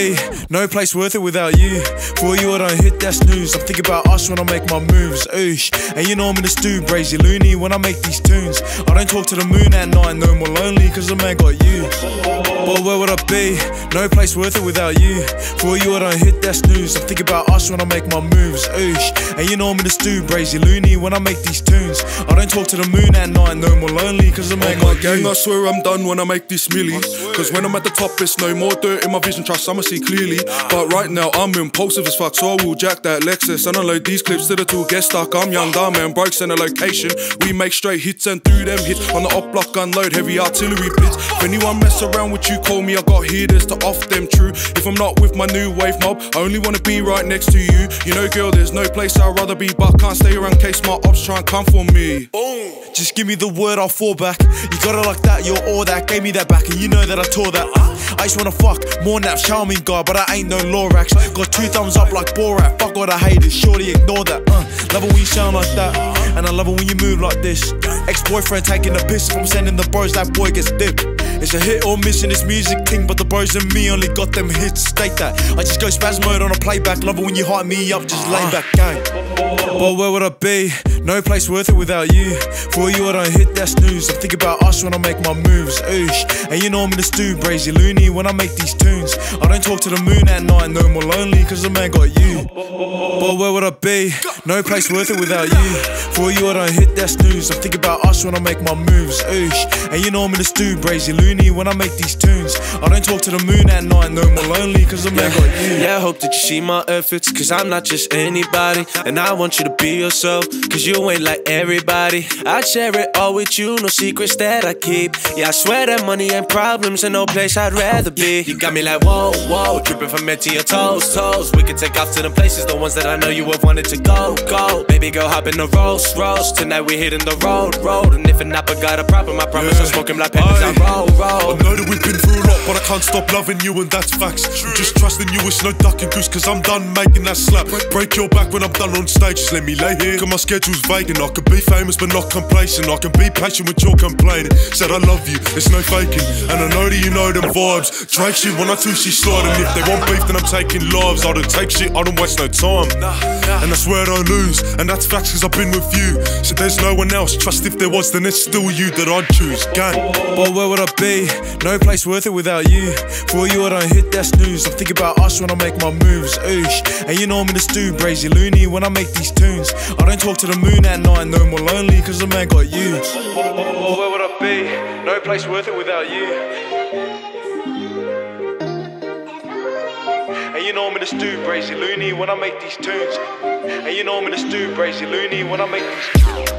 where would I be? No place worth it without you. For you, I don't hit that snooze. I'm thinking about us when I make my moves. Oosh. And you know I'm in the stew, brazy loony when I make these tunes. I don't talk to the moon at night, no more lonely, cause the man got you. But where would I be? No place worth it without you. For you, I don't hit that snooze. I'm thinking about us when I make my moves. Oosh. And you know I'm in the stew, brazy loony when I make these tunes. I don't talk to the moon at night, no more lonely, cause the man Oh my got gang, you. I swear I'm done when I make this milli. Cause when I'm at the top, it's no more dirt in my vision, trust I'ma see clearly. But right now, I'm impulsive as fuck, so I will jack that Lexus and unload these clips to the tool. Get stuck, I'm young, dumb, and broke, send a location. We make straight hits and through them hits. On the up block, unload heavy artillery blitz. If anyone mess around with you, call me, I got heaters to off them true. If I'm not with my new wave mob, I only wanna be right next to you. You know, girl, there's no place I'd rather be, but can't stay around in case my ops try and come for me. Just give me the word, I'll fall back. You got it like that, you're all that. Gave me that back, and you know that I tore that. I just wanna fuck, more naps, Xiaomi guy, but I ain't no Lorax. Got two thumbs up like Borat. Fuck all the haters, shorty ignore that. Uh, love it when you sound like that, and I love it when you move like this. Ex boyfriend taking a piss from sending the bros, that boy gets dipped. It's a hit or miss in this music thing, but the bros and me only got them hits. State that. I just go spaz mode on a playback. Love it when you hype me up, just lay back, gang. But where would I be? No place worth it without you. For you, I don't hit that snooze. I'm thinking about us when I make my moves. Oosh. And you know I'm in the stew, brazy loony when I make these tunes. I don't talk to the moon at night, no more lonely, cause the man got you. But where would I be? No place worth it without you. For you, I don't hit that snooze. I'm thinking about us when I make my moves. Oosh. And you know I'm in the stew, brazy loony when I make these tunes. I don't talk to the moon at night, no more lonely, cause the man got you. Yeah, I hope that you see my efforts, cause I'm not just anybody. And I want you to be yourself, cause you ain't like everybody. I share it all with you, no secrets that I keep. Yeah, I swear that money ain't problems, and no place I'd rather be. You got me like, whoa, whoa, dripping from head to your toes, toes. We can take off to the places, the ones that I know you have wanted to go, go. Baby, girl, hop in the Rolls, Rolls. Tonight we're hitting the road, road. And if a napper got a problem, I promise I'll smoke him like peppers. I roll, roll. I know that we've been through a lot, but I can't stop loving you, and that's facts. I'm just trusting you, it's no duck and goose, cause I'm done making that slap. Break your back when I'm done on stage, let me lay here. Cause my schedule's vacant. I can be famous but not complacent. I can be patient with your complaining. Said I love you, it's no faking. And I know that you know them vibes. Drake shit when I do she slide, and if they want beef, then I'm taking lives. I don't take shit, I don't waste no time. And I swear I don't lose, and that's facts cause I've been with you. So there's no one else. Trust if there was, then it's still you that I'd choose. Gang. But where would I be? No place worth it without you. For you, I don't hit that snooze. I'm thinking about us when I make my moves. Oosh. And you know I'm in the stew, brazy loony when I make these tunes. I don't talk to the moon at night, no more lonely, cause the man got you. But where would I be? No place worth it without you. And you know I'm in the stew, brazy loony when I make these tunes. And you know I'm in the stew, brazy loony when I make these tunes.